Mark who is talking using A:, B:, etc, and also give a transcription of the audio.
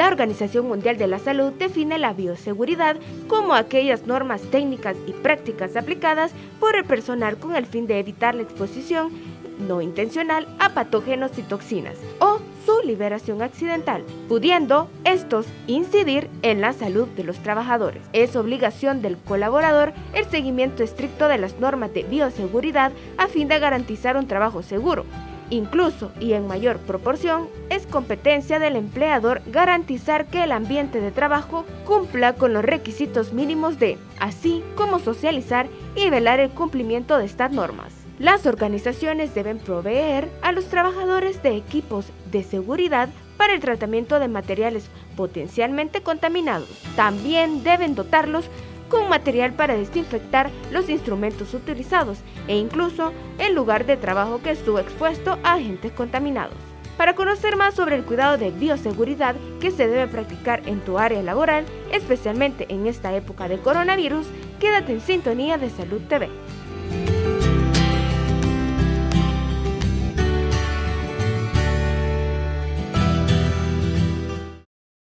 A: La Organización Mundial de la Salud define la bioseguridad como aquellas normas técnicas y prácticas aplicadas por el personal con el fin de evitar la exposición no intencional a patógenos y toxinas o su liberación accidental, pudiendo estos incidir en la salud de los trabajadores. Es obligación del colaborador el seguimiento estricto de las normas de bioseguridad a fin de garantizar un trabajo seguro Incluso y en mayor proporción, es competencia del empleador garantizar que el ambiente de trabajo cumpla con los requisitos mínimos de, así como socializar y velar el cumplimiento de estas normas. Las organizaciones deben proveer a los trabajadores de equipos de seguridad para el tratamiento de materiales potencialmente contaminados. También deben dotarlos con material para desinfectar los instrumentos utilizados e incluso el lugar de trabajo que estuvo expuesto a agentes contaminados. Para conocer más sobre el cuidado de bioseguridad que se debe practicar en tu área laboral, especialmente en esta época de coronavirus, quédate en sintonía de Salud TV.